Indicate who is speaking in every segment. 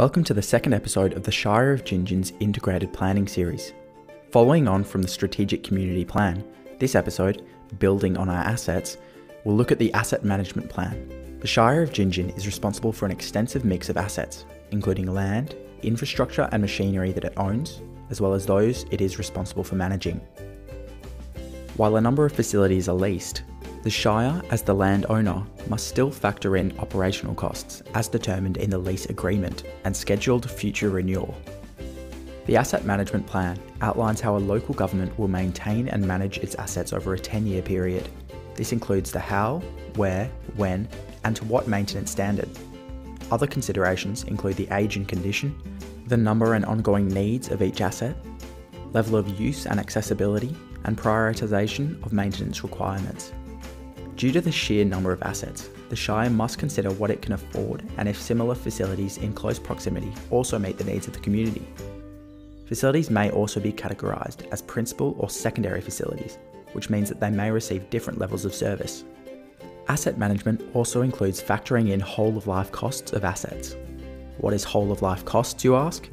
Speaker 1: Welcome to the second episode of the Shire of Gingin's integrated planning series. Following on from the strategic community plan, this episode, Building on Our Assets, will look at the asset management plan. The Shire of Gingin is responsible for an extensive mix of assets, including land, infrastructure, and machinery that it owns, as well as those it is responsible for managing. While a number of facilities are leased, the Shire, as the landowner, must still factor in operational costs as determined in the lease agreement and scheduled future renewal. The Asset Management Plan outlines how a local government will maintain and manage its assets over a 10 year period. This includes the how, where, when, and to what maintenance standards. Other considerations include the age and condition, the number and ongoing needs of each asset, level of use and accessibility, and prioritisation of maintenance requirements. Due to the sheer number of assets, the Shire must consider what it can afford and if similar facilities in close proximity also meet the needs of the community. Facilities may also be categorised as principal or secondary facilities, which means that they may receive different levels of service. Asset management also includes factoring in whole of life costs of assets. What is whole of life costs, you ask?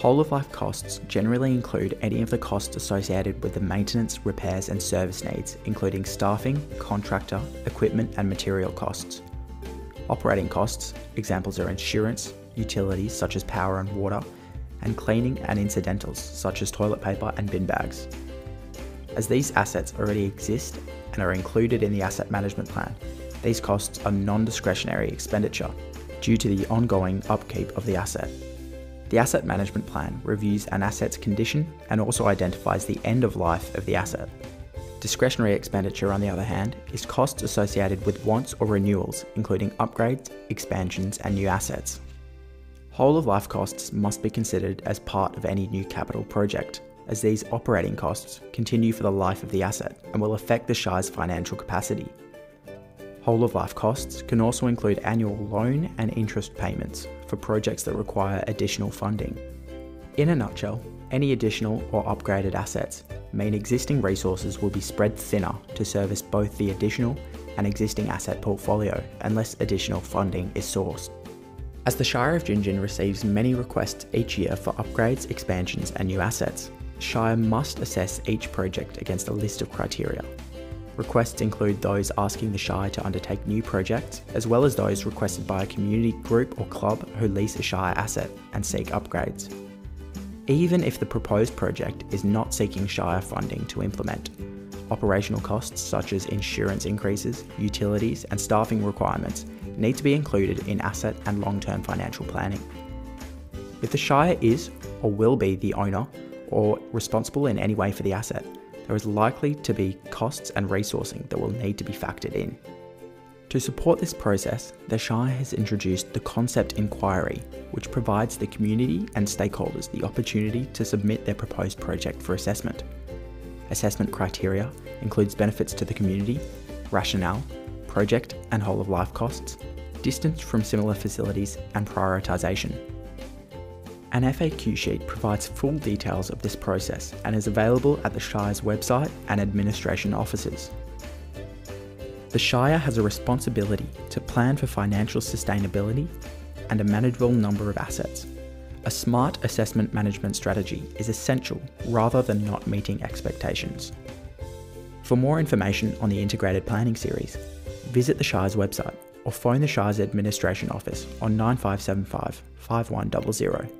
Speaker 1: Whole of life costs generally include any of the costs associated with the maintenance, repairs, and service needs, including staffing, contractor, equipment, and material costs. Operating costs, examples are insurance, utilities such as power and water, and cleaning and incidentals such as toilet paper and bin bags. As these assets already exist and are included in the asset management plan, these costs are non discretionary expenditure due to the ongoing upkeep of the asset. The asset management plan reviews an asset's condition and also identifies the end of life of the asset. Discretionary expenditure, on the other hand, is costs associated with wants or renewals, including upgrades, expansions, and new assets. Whole of life costs must be considered as part of any new capital project, as these operating costs continue for the life of the asset and will affect the Shire's financial capacity. Whole of life costs can also include annual loan and interest payments for projects that require additional funding. In a nutshell, any additional or upgraded assets mean existing resources will be spread thinner to service both the additional and existing asset portfolio unless additional funding is sourced. As the Shire of Gingin receives many requests each year for upgrades, expansions, and new assets, Shire must assess each project against a list of criteria Requests include those asking the Shire to undertake new projects, as well as those requested by a community group or club who lease a Shire asset and seek upgrades. Even if the proposed project is not seeking Shire funding to implement, operational costs such as insurance increases, utilities, and staffing requirements need to be included in asset and long term financial planning. If the Shire is or will be the owner or responsible in any way for the asset, there is likely to be costs and resourcing that will need to be factored in. To support this process, the Shire has introduced the Concept Inquiry, which provides the community and stakeholders the opportunity to submit their proposed project for assessment. Assessment criteria includes benefits to the community, rationale, project and whole of life costs, distance from similar facilities, and prioritisation. An FAQ sheet provides full details of this process and is available at the Shire's website and administration offices. The Shire has a responsibility to plan for financial sustainability and a manageable number of assets. A smart assessment management strategy is essential rather than not meeting expectations. For more information on the Integrated Planning Series, visit the Shire's website or phone the Shire's Administration Office on 9575 5100.